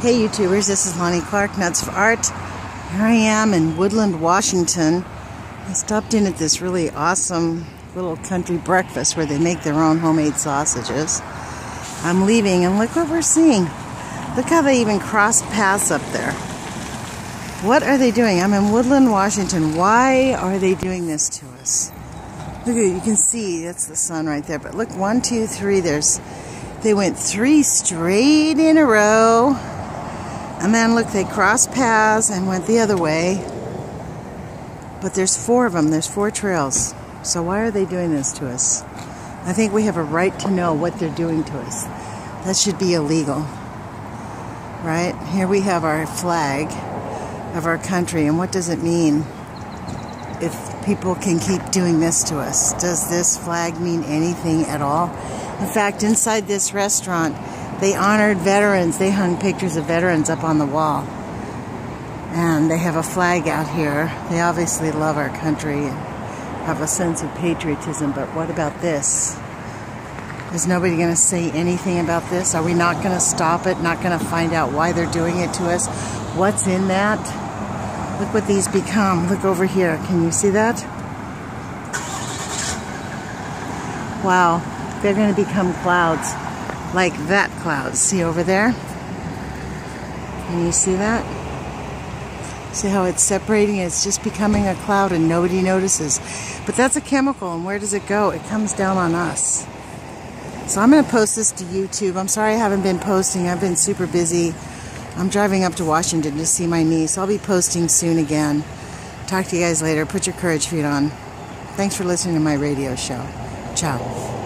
Hey YouTubers, this is Lonnie Clark, Nutz for Art. Here I am in Woodland, Washington. I stopped in at this really awesome little country breakfast where they make their own homemade sausages. I'm leaving and look what we're seeing. Look how they even crossed paths up there. What are they doing? I'm in Woodland, Washington. Why are they doing this to us? Look at you can see that's the sun right there. But look, one, two, three. There's they went three straight in a row. And then look, they crossed paths and went the other way. But there's four of them. There's four trails. So why are they doing this to us? I think we have a right to know what they're doing to us. That should be illegal. Right? Here we have our flag of our country. And what does it mean if people can keep doing this to us? Does this flag mean anything at all? In fact, inside this restaurant, they honored veterans. They hung pictures of veterans up on the wall. And they have a flag out here. They obviously love our country and have a sense of patriotism. But what about this? Is nobody going to say anything about this? Are we not going to stop it? Not going to find out why they're doing it to us? What's in that? Look what these become. Look over here. Can you see that? Wow. They're going to become clouds like that cloud. See over there? Can you see that? See how it's separating? It's just becoming a cloud and nobody notices. But that's a chemical, and where does it go? It comes down on us. So I'm going to post this to YouTube. I'm sorry I haven't been posting. I've been super busy. I'm driving up to Washington to see my niece. I'll be posting soon again. Talk to you guys later. Put your courage feet on. Thanks for listening to my radio show. Ciao.